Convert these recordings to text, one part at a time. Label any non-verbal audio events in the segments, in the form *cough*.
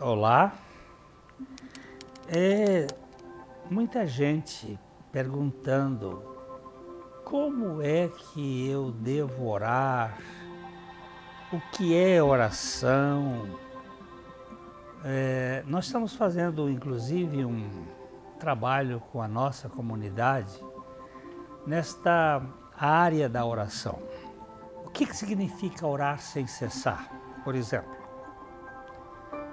Olá. É muita gente perguntando como é que eu devo orar, o que é oração. É, nós estamos fazendo inclusive um trabalho com a nossa comunidade nesta área da oração. O que, que significa orar sem cessar, por exemplo?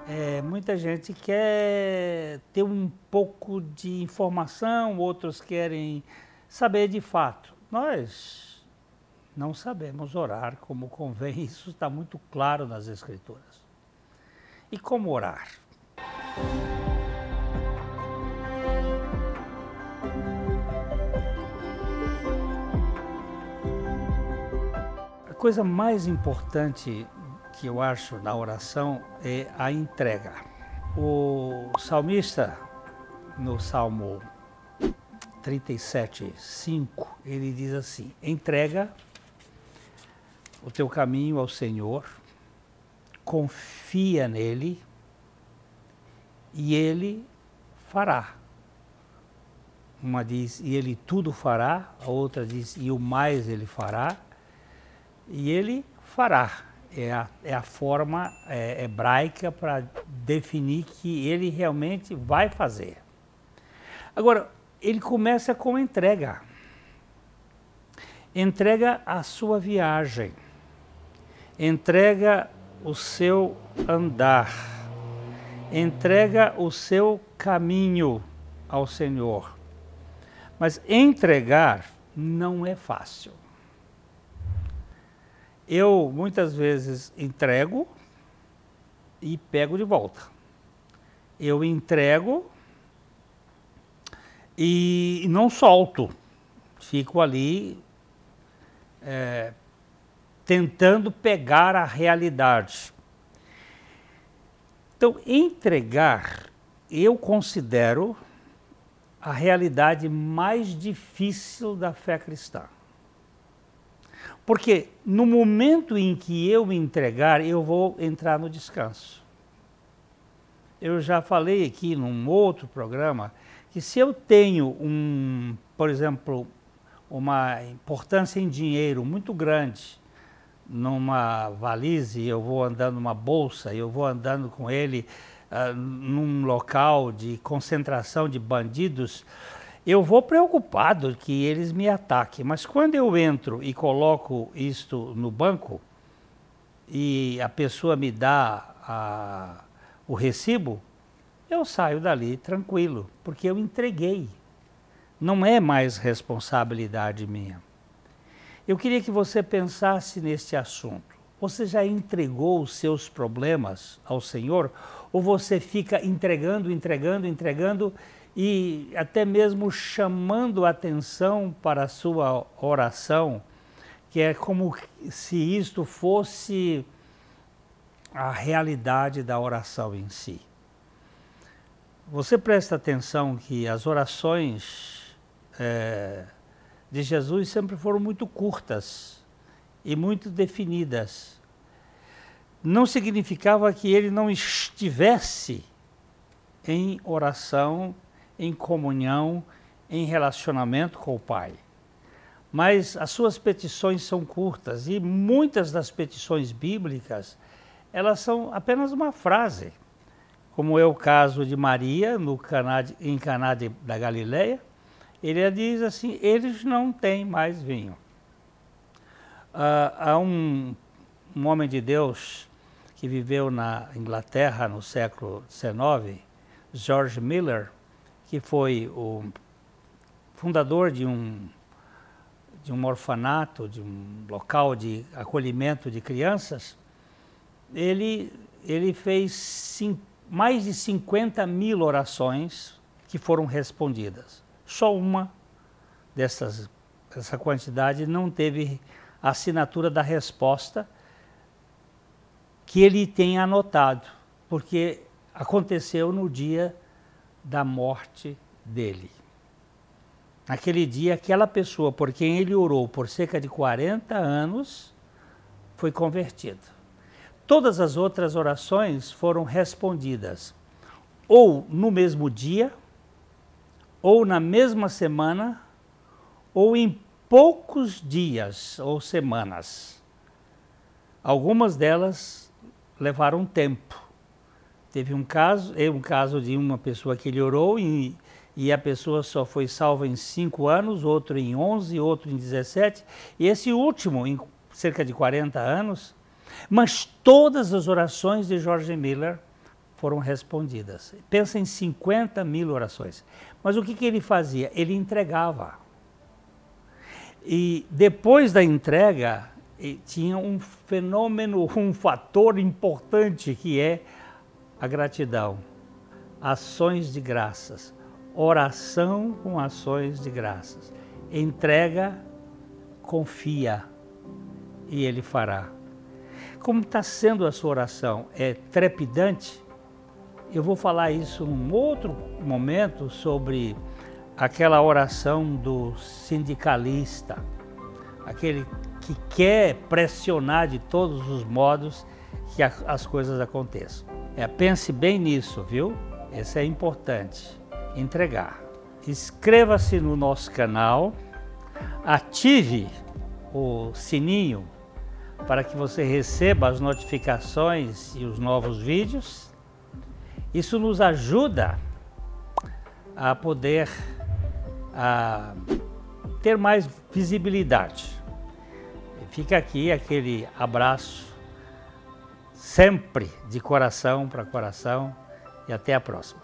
É, muita gente quer ter um pouco de informação, outros querem saber de fato. Nós não sabemos orar como convém, *laughs* isso está muito claro nas Escrituras. E como orar? A coisa mais importante que eu acho na oração é a entrega. O salmista, no Salmo 37, 5, ele diz assim: entrega o teu caminho ao Senhor, confia nele e ele fará. Uma diz, e ele tudo fará, a outra diz, e o mais ele fará, e ele fará é a, é a forma é, hebraica para definir que ele realmente vai fazer. Agora, ele começa com entrega. Entrega a sua viagem, entrega o seu andar, entrega o seu caminho ao Senhor. Mas entregar não é fácil eu muitas vezes entrego e pego de volta. Eu entrego e não solto. Fico ali é, tentando pegar a realidade. Então, entregar, eu considero a realidade mais difícil da fé cristã. Porque no momento em que eu me entregar, eu vou entrar no descanso. Eu já falei aqui num outro programa que se eu tenho um, por exemplo, uma importância em dinheiro muito grande numa valise, eu vou andando numa bolsa, eu vou andando com ele uh, num local de concentração de bandidos, eu vou preocupado que eles me ataquem, mas quando eu entro e coloco isto no banco e a pessoa me dá a, o recibo, eu saio dali tranquilo, porque eu entreguei. Não é mais responsabilidade minha. Eu queria que você pensasse neste assunto. Você já entregou os seus problemas ao Senhor? Ou você fica entregando, entregando, entregando e até mesmo chamando atenção para a sua oração, que é como se isto fosse a realidade da oração em si. Você presta atenção que as orações é, de Jesus sempre foram muito curtas e muito definidas. Não significava que ele não estivesse em oração em comunhão, em relacionamento com o Pai. Mas as suas petições são curtas e muitas das petições bíblicas, elas são apenas uma frase, como é o caso de Maria no Caná em Caná da Galileia, ele diz assim, eles não têm mais vinho. Uh, há um, um homem de Deus que viveu na Inglaterra no século XIX, George Miller, que foi o fundador de um, de um orfanato, de um local de acolhimento de crianças, ele, ele fez mais de 50 mil orações que foram respondidas. Só uma dessas, dessa quantidade não teve a assinatura da resposta que ele tem anotado, porque aconteceu no dia da morte dele. Naquele dia, aquela pessoa por quem ele orou por cerca de 40 anos foi convertida. Todas as outras orações foram respondidas ou no mesmo dia, ou na mesma semana, ou em poucos dias ou semanas. Algumas delas levaram tempo. Teve um caso, é um caso de uma pessoa que ele orou e, e a pessoa só foi salva em cinco anos, outro em 11, outro em 17, e esse último em cerca de 40 anos. Mas todas as orações de George Miller foram respondidas. Pensa em 50 mil orações. Mas o que, que ele fazia? Ele entregava. E depois da entrega, tinha um fenômeno, um fator importante que é a gratidão. Ações de graças. Oração com ações de graças. Entrega, confia e ele fará. Como está sendo a sua oração? É trepidante? Eu vou falar isso num outro momento sobre aquela oração do sindicalista, aquele que quer pressionar de todos os modos que as coisas aconteçam. É, pense bem nisso, viu? Isso é importante. Entregar. Inscreva-se no nosso canal, ative o sininho para que você receba as notificações e os novos vídeos. Isso nos ajuda a poder a ter mais visibilidade. Fica aqui aquele abraço, sempre de coração para coração, e até a próxima.